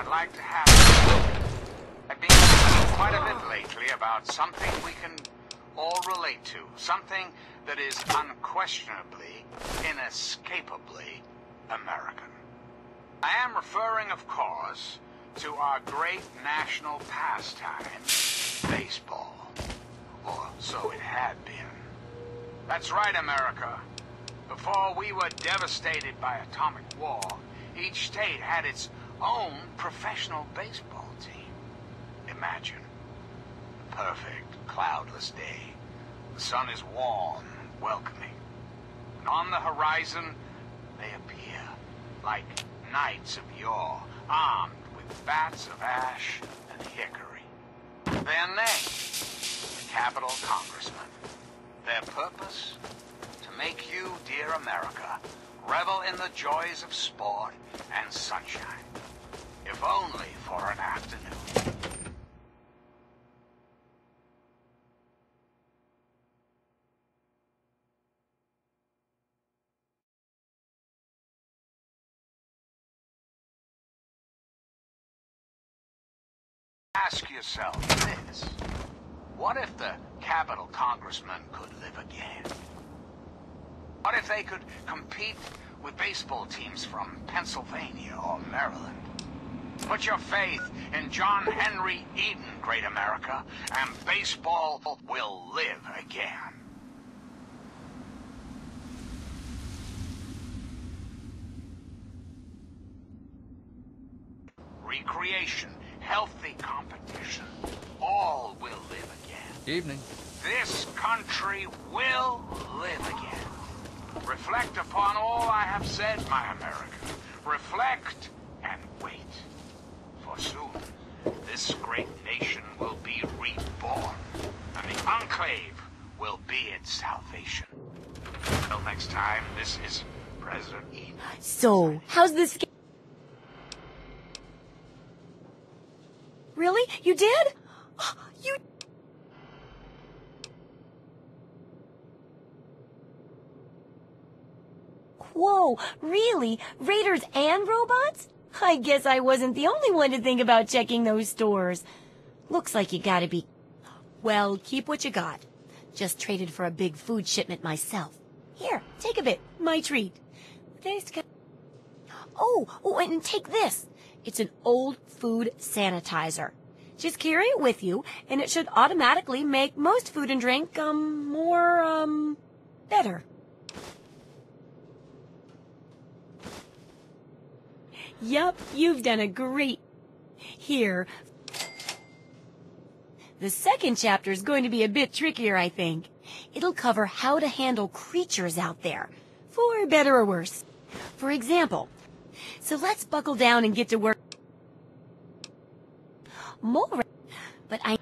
I'd like to have... I've been quite a bit lately about something we can all relate to. Something that is unquestionably, inescapably American. I am referring, of course, to our great national pastime, baseball. Or so it had been. That's right, America. Before we were devastated by atomic war, each state had its own professional baseball team. Imagine. A perfect, cloudless day. The sun is warm, welcoming. And on the horizon, they appear, like knights of yore, armed with bats of ash and hickory. Their name, the Capitol Congressmen. Their purpose? To make you, dear America, revel in the joys of sport and sunshine. If only for an afternoon. Ask yourself this. What if the Capitol congressman could live again? What if they could compete with baseball teams from Pennsylvania or Maryland? Put your faith in John Henry Eden, great America, and baseball will live again. Recreation, healthy competition, all will live again. Evening. This country will live again. Reflect upon all I have said, my America. Reflect and wait. For soon, this great nation will be reborn, and the Enclave will be its salvation. Until next time, this is President. So, how's this? ga- Really? You did? You. Whoa, really? Raiders and robots? I guess I wasn't the only one to think about checking those stores. Looks like you gotta be. Well, keep what you got. Just traded for a big food shipment myself. Here, take a bit. My treat. Ca- Oh, oh, and take this. It's an old food sanitizer. Just carry it with you, and it should automatically make most food and drink, um, more, um, better. Yup, you've done a great. Here. The second chapter is going to be a bit trickier, I think. It'll cover how to handle creatures out there, for better or worse. For example, so let's buckle down and get to work. More, but I.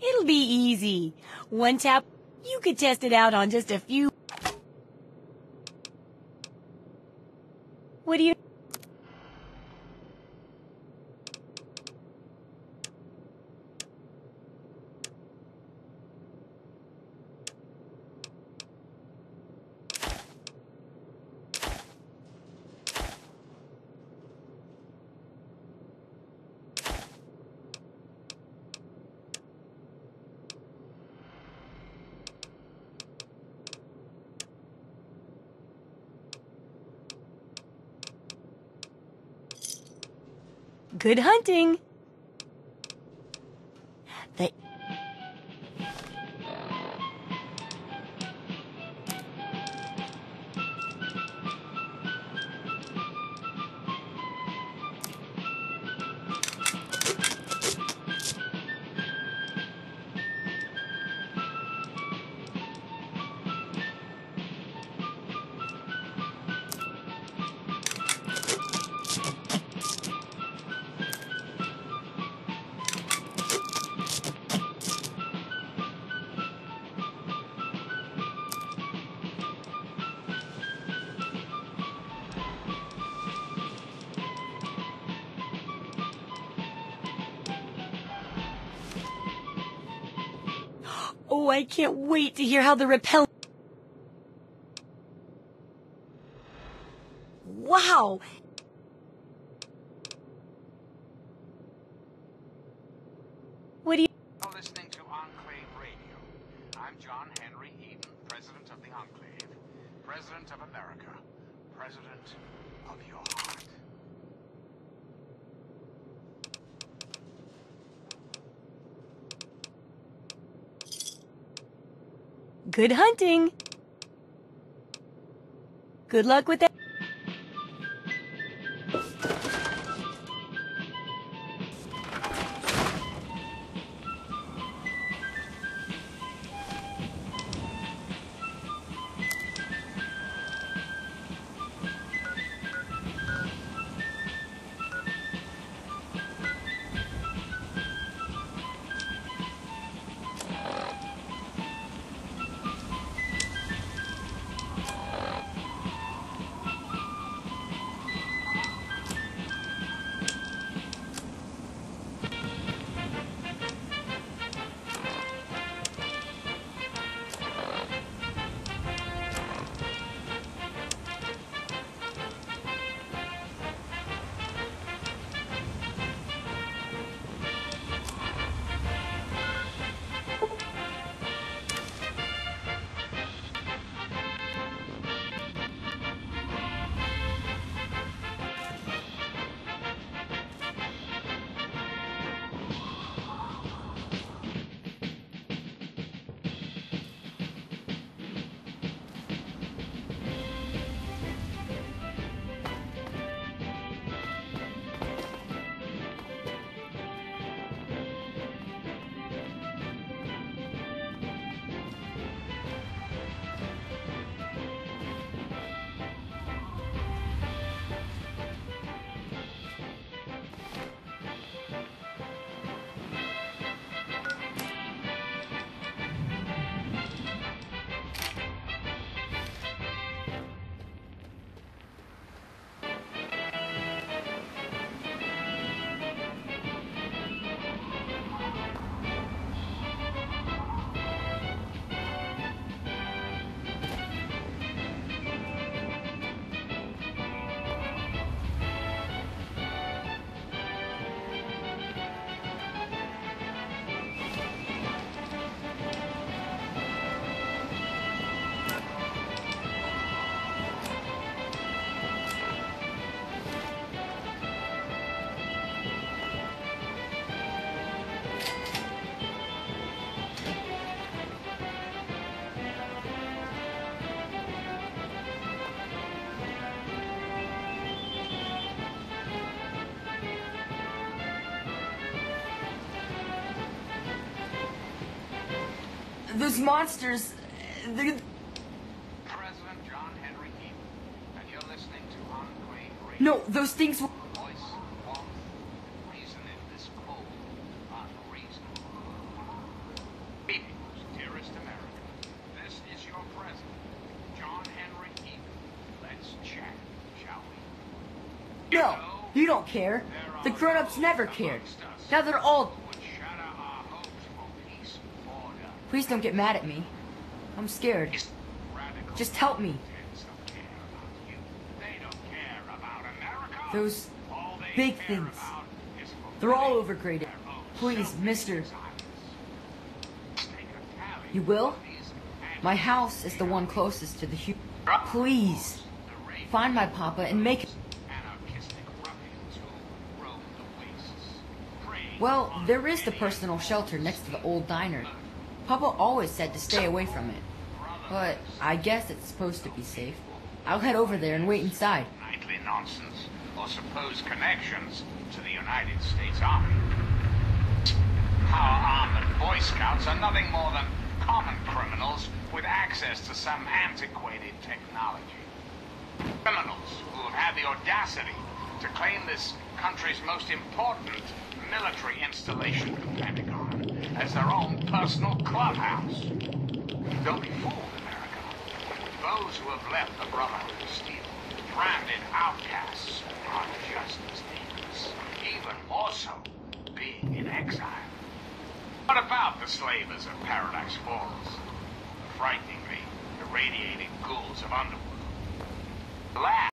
It'll be easy. One tap, you could test it out on just a few. What do you? Good hunting. Oh, I can't wait to hear how the repel. Wow! What do you... You're listening to Enclave Radio. I'm John Henry Eden, President of the Enclave, President of America, President of your heart. Good hunting. Good luck with that. Those monsters. They're, President John Henry Heath, and you're listening to Radio. no, those things. Voice, warmth, reason in this cold, unreasonable. Greetings, dearest America. This is your president, John Henry Heath. Let's chat, shall we? No, know, you don't care. The are grown-ups never cared. Now they're all. Please don't get mad at me. I'm scared. Just help me. Intents don't care about you. They don't care about America. Those big things. They're all over Grayditch. Please, mister. desires. Take a tally You will? My house is the one closest to the hu- Please, find my papa and make. anarchistic ruffians who roam the wastes, preying Well, there is the personal shelter next to the old diner. Papa always said to stay away from it. But I guess it's supposed to be safe. I'll head over there and wait inside. nightly nonsense or supposed connections to the United States Army. Our armored Boy Scouts are nothing more than common criminals with access to some antiquated technology. Criminals who have had the audacity to claim this country's most important military installation, the Pentagon, as their own personal clubhouse. Don't be fooled, America. Those who have left the Brotherhood of Steel, branded outcasts, are just as dangerous, even more so, being in exile. What about the slavers of Paradise Falls? Frighteningly, irradiated ghouls of Underworld. Last